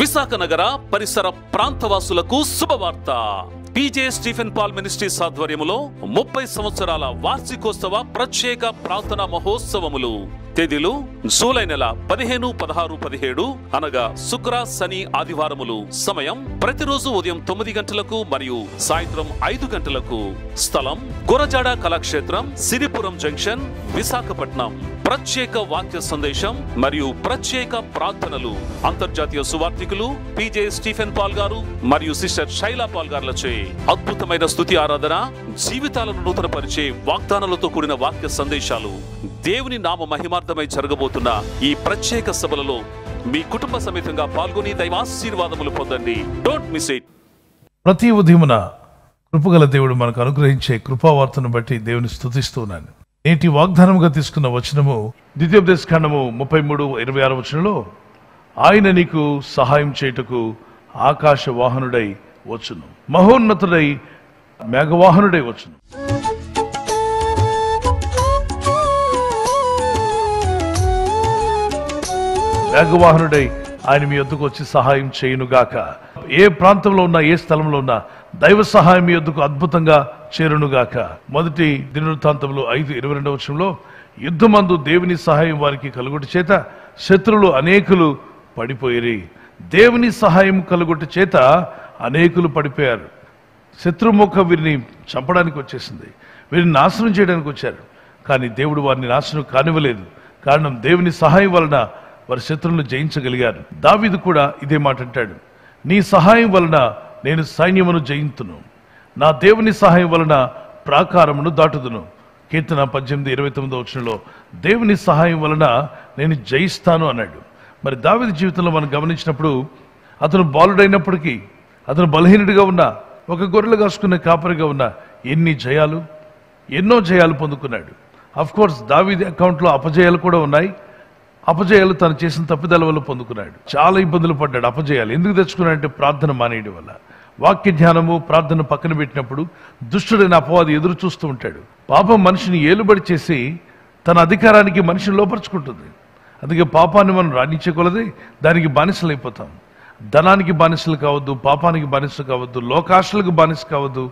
విశాఖ నగర పరిసర ప్రాంతవాసులకు శుభవార్త. పీజే స్టీఫెన్ పాల్ మినిస్ట్రీస్ ఆధ్వర్యంలో ముప్పై సంవత్సరాల వార్షికోత్సవ ప్రత్యేక ప్రార్థనా మహోత్సవములు. తేదీలు జూలై నెల పదిహేను పదహారు పదిహేడు అనగా శుక్ర శని ఆదివారములు. సమయం ప్రతిరోజు ఉదయం తొమ్మిది గంటలకు మరియు సాయంత్రం ఐదు గంటలకు. స్థలం గురజాడ కళాక్షేత్రం సిరిపురం జంక్షన్ విశాఖపట్నం. ప్రత్యేక వాక్య సందేశం మరియు ప్రత్యేక ప్రార్థనలు. అంతర్జాతీయ సువార్థికులు పిజే స్టీఫెన్ పాల్ గారు మరియు సిస్టర్ శైలా పాల్ గారులచే అద్భుతమైన స్థుతి ఆరాధన జీవితాలను నూతనపరిచే వాగ్దానాలతో కూడిన వాక్య సందేశాలు. దేవుని నామ మహిమార్థమై జరగబోతున్న ఈ ప్రత్యేక సభలలో మీ కుటుంబ సమేతంగా పాల్గొని దైవాశీర్వాదములు పొందండి. డోంట్ మిస్ ఇట్ ప్రతి ఉదయమున కృపగల దేవుడు మనకు అనుగ్రహించే కృపావార్తను బట్టి దేవుని స్థుతిస్తున్నాను నేటి వాగ్దానముగా తీసుకున్న వచనము ద్వితీయోపదేశ ఖండము ముప్పై మూడు ఇరవై ఆరు వచనంలో ఆయన నీకు సహాయం చేయుటకు ఆకాశ వాహనుడై వచ్చును. మహోన్నతుడై మేఘవాహనుడై వచ్చును. రఘువాహనుడై ఆయన మీ యొద్దకు వచ్చి సహాయం చేయునుగాక. ఏ ప్రాంతంలో ఉన్నా ఏ స్థలంలో ఉన్నా దైవ సహాయం మీ యొద్దకు అద్భుతంగా చేరునుగాక. మొదటి దినవృత్తాంతంలో ఐదు ఇరవై రెండవ వర్షంలో యుద్ధమందు దేవుని సహాయం వారికి కలుగొట్టు చేత శత్రులు అనేకులు పడిపోయిరి. దేవుని సహాయం కలుగుట చేత అనేకులు పడిపోయారు. శత్రుముఖ వీరిని చంపడానికి వచ్చేసింది. వీరిని నాశనం చేయడానికి వచ్చారు. కానీ దేవుడు వారిని నాశనం కానివ్వలేదు. కారణం దేవుని సహాయం వలన వారి శత్రువులను జయించగలిగారు. దావిది కూడా ఇదే మాట అంటాడు. నీ సహాయం వలన నేను సైన్యమును జయింతును. నా దేవుని సహాయం వలన ప్రాకారమును దాటుదును. కీర్తన పద్దెనిమిది ఇరవై తొమ్మిదో వచనంలో దేవుని సహాయం వలన నేను జయిస్తాను అన్నాడు. మరి దావిది జీవితంలో మనం గమనించినప్పుడు అతను బాలుడైనప్పటికీ అతను బలహీనుడిగా ఉన్న ఒక గొర్రెలు కాసుకునే కాపరిగా ఉన్న ఎన్ని జయాలు ఎన్నో జయాలు పొందుకున్నాడు. అఫ్కోర్స్ దావీది అకౌంట్లో అపజయాలు కూడా ఉన్నాయి. అపజయాలు తను చేసిన తప్పిదాల వల్ల పొందుకున్నాడు. చాలా ఇబ్బందులు పడ్డాడు అపజయాలు. ఎందుకు తెచ్చుకున్నాడంటే ప్రార్థన మానేయడం వల్ల. వాక్య ధ్యానము ప్రార్థన పక్కన పెట్టినప్పుడు దుష్టుడైన అపవాది ఎదురు చూస్తూ ఉంటాడు. పాపం మనిషిని ఏలుబడి చేసి తన అధికారానికి మనిషిని లోపరుచుకుంటుంది. అందుకే పాపాన్ని మనం రాణించకూడదు దానికి బానిసలు అయిపోతాం ధనానికి బానిసలు కావద్దు పాపానికి బానిసలు కావద్దు లోకాశలకు బానిస కావద్దు.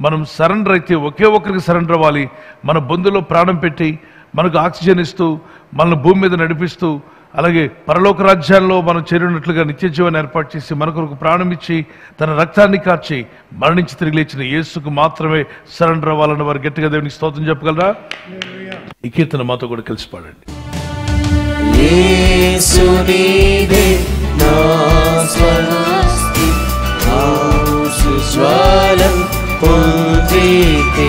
మనం సరెండర్ అయితే ఒకే ఒక్కరికి సరెండర్ అవ్వాలి. మన బొందులో ప్రాణం పెట్టి మనకు ఆక్సిజన్ ఇస్తూ మనల్ని భూమి మీద నడిపిస్తూ అలాగే పరలోక రాజ్యాల్లో మనం చేరినట్లుగా నిత్య జీవన ఏర్పాటు చేసి మన కొరకు ప్రాణం ఇచ్చి తన రక్తాన్ని కార్చి మరణించి తిరిగి లేచిన యేసుకు మాత్రమే సరెండర్ అవ్వాలని వారు గట్టిగా దేవునికి స్తోత్రం చెప్పగలరా? ఈ కీర్తన మాతో కూడా కలిసి పాడండి. యేసునిదే పొందితే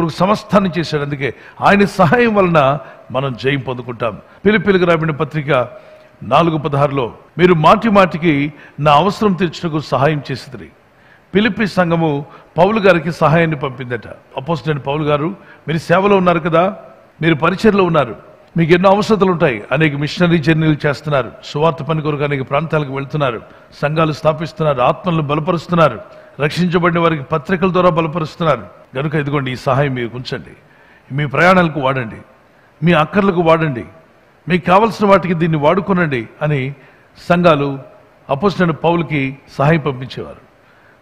కొరకు సమస్తాన్ని చేశాడు. అందుకే ఆయన సహాయం వలన మనం జయం పొందుకుంటాం. పిలిపిలికి రాబడిన పత్రిక నాలుగు పదహారులో మీరు మాటి మాటికి నా అవసరం తీర్చుటకు సహాయం చేసింది పిలిపి సంఘము పౌలు గారికి సహాయాన్ని పంపిందట. అపోజిట్ పౌలు గారు మీరు సేవలో ఉన్నారు కదా? మీరు పరిచయలో ఉన్నారు. మీకు ఎన్నో అవసరతలు ఉంటాయి అనేక మిషనరీ జర్నీలు చేస్తున్నారు. సువార్త పని కొరకు అనేక ప్రాంతాలకు వెళ్తున్నారు. సంఘాలు స్థాపిస్తున్నారు. ఆత్మలను బలపరుస్తున్నారు. రక్షించబడిన వారికి పత్రికల ద్వారా బలపరుస్తున్నారు. కనుక ఇదిగోండి ఈ సహాయం మీకు ఉంచండి. మీ ప్రయాణాలకు వాడండి. మీ అక్కర్లకు వాడండి. మీకు కావలసిన వాటికి దీన్ని వాడుకోనండి అని సంఘాలు అపోజిటెంట్ పౌలకి సహాయం పంపించేవారు.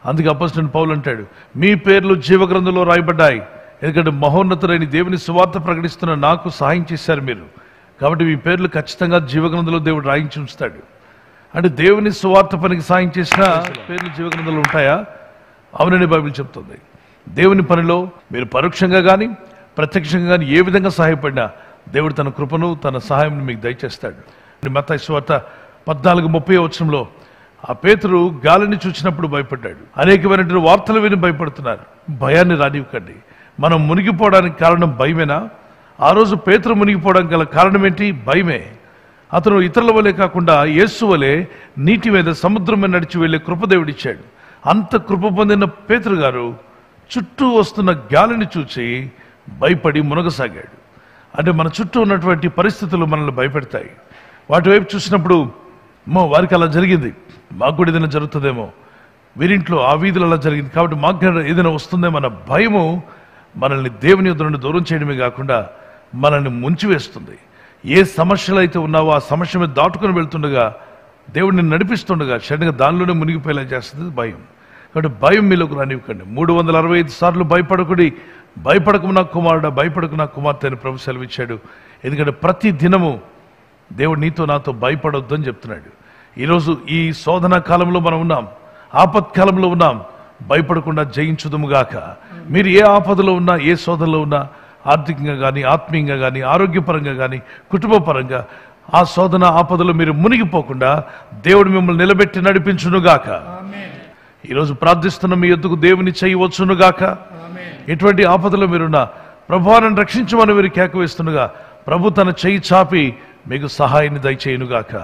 అందుకే అపోజిటెంట్ పౌలు అంటాడు మీ పేర్లు జీవగ్రంథంలో రాయబడ్డాయి. ఎందుకంటే మహోన్నతులైన దేవుని సువార్త ప్రకటిస్తున్న నాకు సహాయం చేశారు మీరు. కాబట్టి మీ పేర్లు ఖచ్చితంగా జీవగ్రంథంలో దేవుడు రాయించి ఉంచుతాడు. అంటే దేవుని సువార్త పనికి సాయం చేసిన పేర్లు జీవగ్రంథంలో ఉంటాయా? అవునని బైబిల్ చెప్తుంది. దేవుని పనిలో మీరు పరోక్షంగా కానీ ప్రత్యక్షంగా కానీ ఏ విధంగా సహాయపడినా దేవుడు తన కృపను తన సహాయం మీకు దయచేస్తాడు. మత సువార్త పద్నాలుగు ముప్పై వచ్చంలో ఆ పేతురు గాలిని చూసినప్పుడు భయపడ్డాడు. అనేకమైనటువంటి వార్తలు విని భయపడుతున్నారు. భయాన్ని రానివ్వకండి. మనం మునిగిపోవడానికి కారణం భయమేనా? ఆ రోజు పేతురు మునిగిపోవడానికి గల కారణం ఏంటి? భయమే. అతను ఇతరుల వలె కాకుండా యేసు వలె నీటి మీద సముద్రం మీద నడిచి వెళ్ళే కృపదేవుడిచ్చాడు. అంత కృప పొందిన పేతురు గారు చుట్టూ వస్తున్న గాలిని చూసి భయపడి మునగసాగాడు. అంటే మన చుట్టూ ఉన్నటువంటి పరిస్థితులు మనల్ని భయపెడతాయి. వాటి వైపు చూసినప్పుడు మో వారికి అలా జరిగింది. మాకు కూడా ఏదైనా జరుగుతుందేమో. వీరింట్లో ఆ వీధులు అలా జరిగింది. కాబట్టి మాకు ఏదైనా వస్తుందేమో అన్న భయము మనల్ని దేవుని నుండి దూరం చేయడమే కాకుండా మనల్ని ముంచివేస్తుంది. ఏ సమస్యలు అయితే ఉన్నావో ఆ సమస్య మీద దాటుకుని వెళ్తుండగా దేవుడిని నడిపిస్తుండగా సడన్గా దానిలోనే మునిగిపోయేలా చేస్తుంది భయం. కాబట్టి భయం మీలోకి రానివ్వకండి. మూడు వందల అరవై ఐదు సార్లు భయపడకుడి. భయపడకు నా కుమారుడు భయపడకు నా కుమార్తె అని ప్రభు సెలవిచ్చాడు. ఎందుకంటే ప్రతి దినము దేవుడు నీతో నాతో భయపడొద్దు అని చెప్తున్నాడు. ఈరోజు ఈ శోధన కాలంలో మనం ఉన్నాం. ఆపత్కాలంలో ఉన్నాం. భయపడకుండా జయించుదుముగాక. మీరు ఏ ఆపదలో ఉన్నా ఏ శోధనలో ఉన్నా ఆర్థికంగా కానీ ఆత్మీయంగా కానీ ఆరోగ్యపరంగా కానీ కుటుంబపరంగా ఆ శోధన ఆపదలో మీరు మునిగిపోకుండా దేవుడు మిమ్మల్ని నిలబెట్టి నడిపించునుగాక. ఈరోజు ప్రార్థిస్తున్న మీ ఎద్దుకు దేవుని చేయవచ్చునుగాక ఎటువంటి ఆపదలో మీరున్న ప్రభువాలను రక్షించమని మీరు కేకవేస్తుండగా ప్రభు తన చేయి చాపి మీకు సహాయాన్ని దయచేయునుగాక.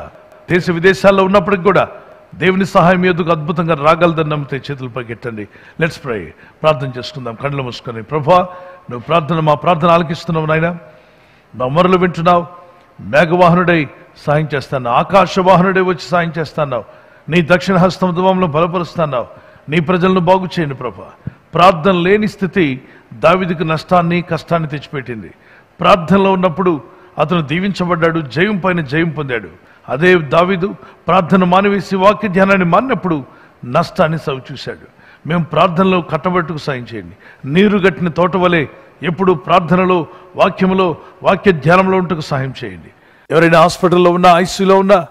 దేశ విదేశాల్లో ఉన్నప్పటికి కూడా దేవుని సహాయం ఎందుకు అద్భుతంగా రాగలదని నమ్మితే చేతులు పైకెట్టండి లెట్స్ ప్రై ప్రార్థన చేసుకుందాం. కళ్ళు మూసుకొని ప్రభా నువ్వు ప్రార్థన మా ప్రార్థన ఆలకిస్తున్నావు నాయన. నా మొరలు వింటున్నావు. మేఘవాహనుడై సాయం చేస్తాను. ఆకాశవాహనుడై వచ్చి సాయం చేస్తాన్నావు నీ దక్షిణ హస్తం దువంలో బలపరుస్తున్నావు నీ ప్రజలను బాగు చేయండి ప్రభా. ప్రార్థన లేని స్థితి దావిదికి నష్టాన్ని కష్టాన్ని తెచ్చిపెట్టింది. ప్రార్థనలో ఉన్నప్పుడు అతను దీవించబడ్డాడు. జయం పైన జయం పొందాడు. అదే దావిదు ప్రార్థన మానివేసి వాక్య ధ్యానాన్ని మానినప్పుడు నష్టాన్ని సవి చూశాడు. మేము ప్రార్థనలో కట్టబట్టుకు సాయం చేయండి. నీరు గట్టిన తోట వలె ఎప్పుడు ప్రార్థనలో వాక్యంలో వాక్య ధ్యానంలో ఉంటకు సహాయం చేయండి. ఎవరైనా హాస్పిటల్లో ఉన్నా ఐసీలో ఉన్నా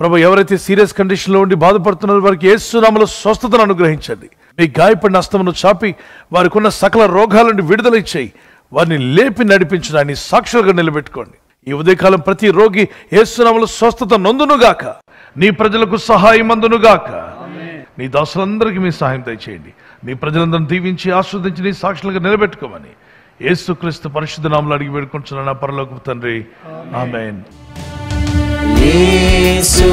ప్రభు ఎవరైతే సీరియస్ కండిషన్లో ఉండి బాధపడుతున్నారో వారికి ఏసునామలో స్వస్థతను అనుగ్రహించండి. మీ గాయపడిన అస్తమును చాపి వారికి ఉన్న సకల రోగాల నుండి విడుదల ఇచ్చేయి. వారిని లేపి నడిపించడాన్ని సాక్షులుగా నిలబెట్టుకోండి. ఈ ఉదయకాలం ప్రతి రోగి ఏసునామలో స్వస్థత నొందునుగాక. నీ ప్రజలకు సహాయం అందునుగాక. నీ దాసులందరికీ మీ సహాయం దయచేయండి. నీ ప్రజలందరిని దీవించి ఆస్వాదించి నీ సాక్షులుగా నిలబెట్టుకోమని ఏసుక్రీస్తు పరిశుద్ధ నామలు అడిగి వేడుకుంటున్నాను నా పరలోకపు తండ్రి. ఆమెన్. యేసు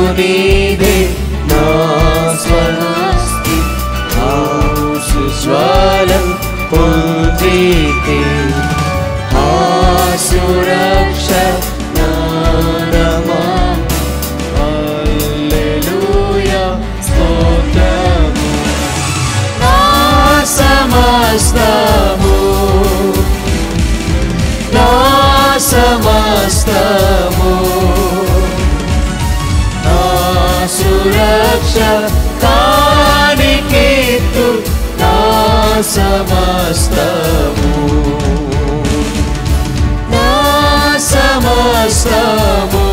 పొందితే सुरक्ष नव ना समस्तो नासुरक्ष ना समस्त సమస్తము నా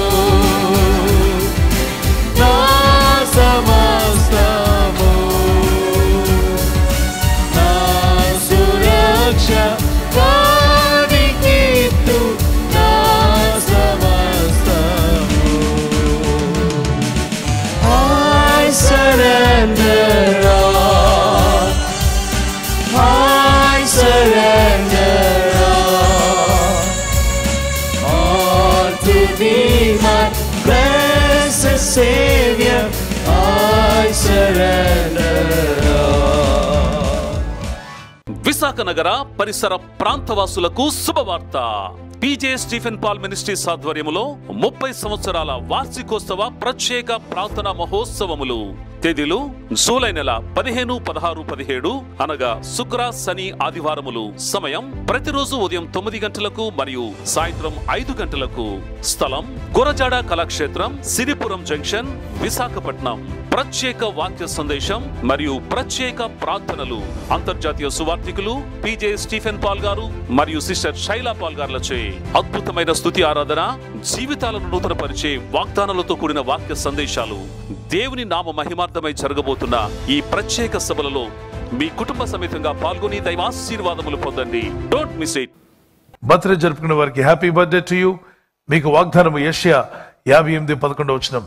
విశాఖ నగర పరిసర ప్రాంతవాసులకు శుభవార్త. పీజే స్టీఫెన్ పాల్ మినిస్ట్రీస్ ఆధ్వర్యంలో ముప్పై సంవత్సరాల వార్షికోత్సవ ప్రత్యేక ప్రార్థనా మహోత్సవములు. తేదీలు జూలై నెల పదిహేను పదహారు పదిహేడు అనగా శుక్ర శని ఆదివారములు. సమయం ప్రతిరోజు ఉదయం తొమ్మిది గంటలకు మరియు సాయంత్రం ఐదు గంటలకు. స్థలం గురజాడ కళాక్షేత్రం సిరిపురం జంక్షన్ విశాఖపట్నం. ప్రత్యేక వాక్య సందేశం మరియు ప్రత్యేక ప్రార్థనలు. అంతర్జాతీయ సువార్థికులు పిజే స్టీఫెన్ పాల్ గారు మరియు సిస్టర్ శైలా పాల్ గారులచే అద్భుతమైన స్థుతి ఆరాధన జీవితాలను నూతనపరిచే వాగ్దానాలతో కూడిన వాక్య సందేశాలు. దేవుని నామ మహిమార్థమై జరగబోతున్న ఈ ప్రత్యేక సభలలో మీ కుటుంబ సమేతంగా పాల్గొని దైవాశీర్వాదములు పొందండి. డోంట్ మిస్ ఇట్ బర్త్డే జరుపుకునే వారికి హ్యాపీ బర్త్డే టు యూ. మీకు వాగ్దానం ఏషియా యాభై ఎనిమిది పదకొండు వచ్చిన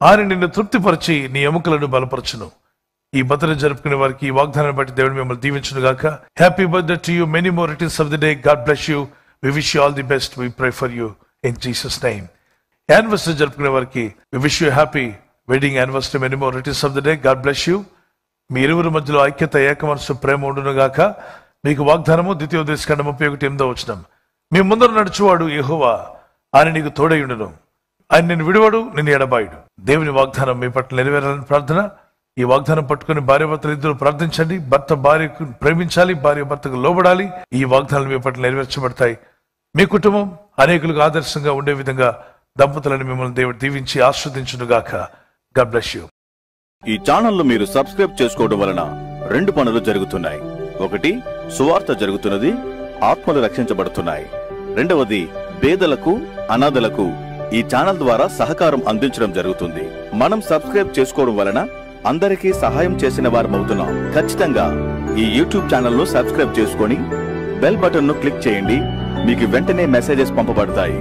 ఆయన నిన్ను తృప్తిపరిచి నీ ఎముకలను బలపరచును. ఈ బర్త్డే జరుపుకునే వారికి ఈ వాగ్దానం బట్టి దేవుడు మిమ్మల్ని దీవించును గాక. Happy birthday to you. Many more returns of the day God bless you we wish you all the best we pray for you in Jesus name anniversary జరుపుకునే వారికి we wish you happy wedding anniversary many more returns of the day God bless you మీ ఇరువురు మధ్యలో ఐక్యత ఏకమనసు ప్రేమ ఉండునుగాక మీకు వాగ్దానము ద్వితీయోదేశకాండ ముప్పై ఒకటి ఎనిమిదో వచ్చిన మీ ముందర నడుచువాడు యెహోవా. ఆయన నీకు తోడయుండును ఆయన నేను విడివాడు నిన్ను ఎడబాయుడు. దేవుని వాగ్దానం మీ పట్ల నెరవేరాలని ప్రార్థన. ఈ వాగ్దానం పట్టుకుని భార్య భర్తలు ఇద్దరు ప్రార్థించండి. భర్త భార్యకు ప్రేమించాలి భార్య భర్తకు లోబడాలి. ఈ వాగ్దానాలు మీ పట్ల నెరవేర్చబడతాయి. మీ కుటుంబం అనేకులకు ఆదర్శంగా ఉండే విధంగా దంపతులను మిమ్మల్ని దేవుడు దీవించి ఆస్వాదించును గాక గాడ్ బ్లెస్ యూ ఈ ఛానల్ను మీరు సబ్స్క్రైబ్ చేసుకోవడం వలన రెండు పనులు జరుగుతున్నాయి. ఒకటి సువార్త జరుగుతున్నది ఆత్మలు రక్షించబడుతున్నాయి. రెండవది పేదలకు అనాథలకు ఈ ఛానల్ ద్వారా సహకారం అందించడం జరుగుతుంది. మనం సబ్స్క్రైబ్ చేసుకోవడం వలన అందరికీ సహాయం చేసిన వారమవుతున్నాం. ఖచ్చితంగా ఈ యూట్యూబ్ ఛానల్ను సబ్స్క్రైబ్ చేసుకొని బెల్ బటన్ను క్లిక్ చేయండి. మీకు వెంటనే మెసేజెస్ పంపబడతాయి.